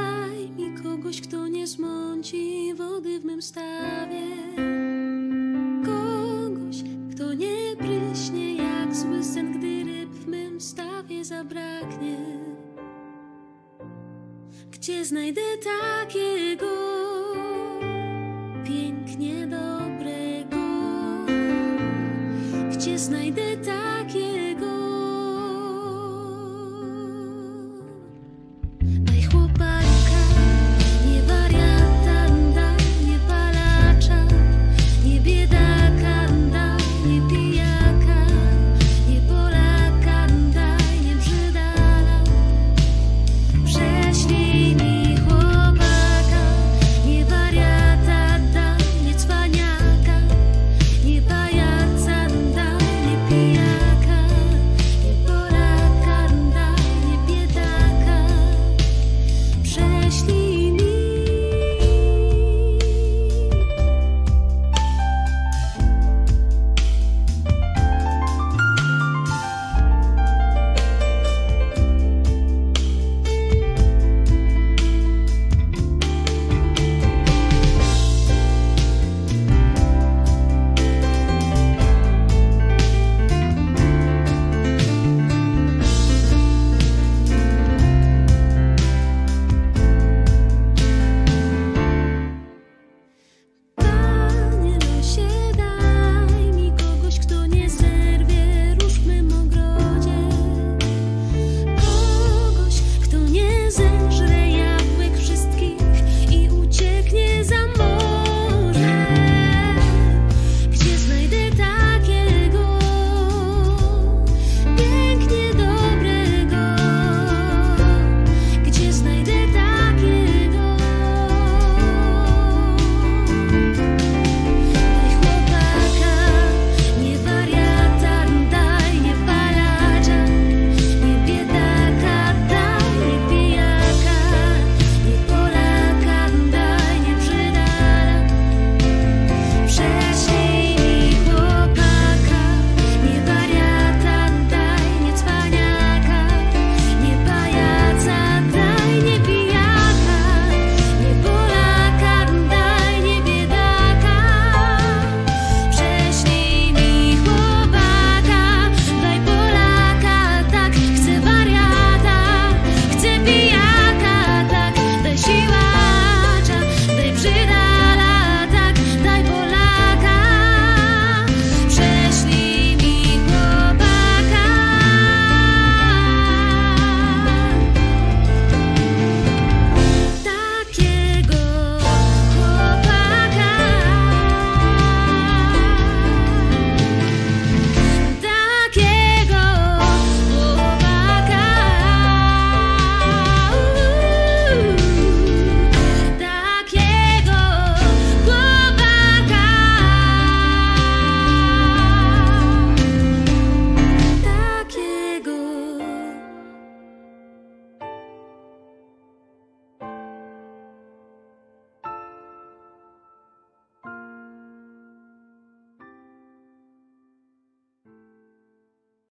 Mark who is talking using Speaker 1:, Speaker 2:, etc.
Speaker 1: daj mi kogoś, kto nie zmąci wody w mym stawie. Kogoś, kto nie pryśnie jak zły sen, gdy ryb w mym stawie zabraknie. Gdzie znajdę takiego pięknie dobrego? Gdzie znajdę takiego?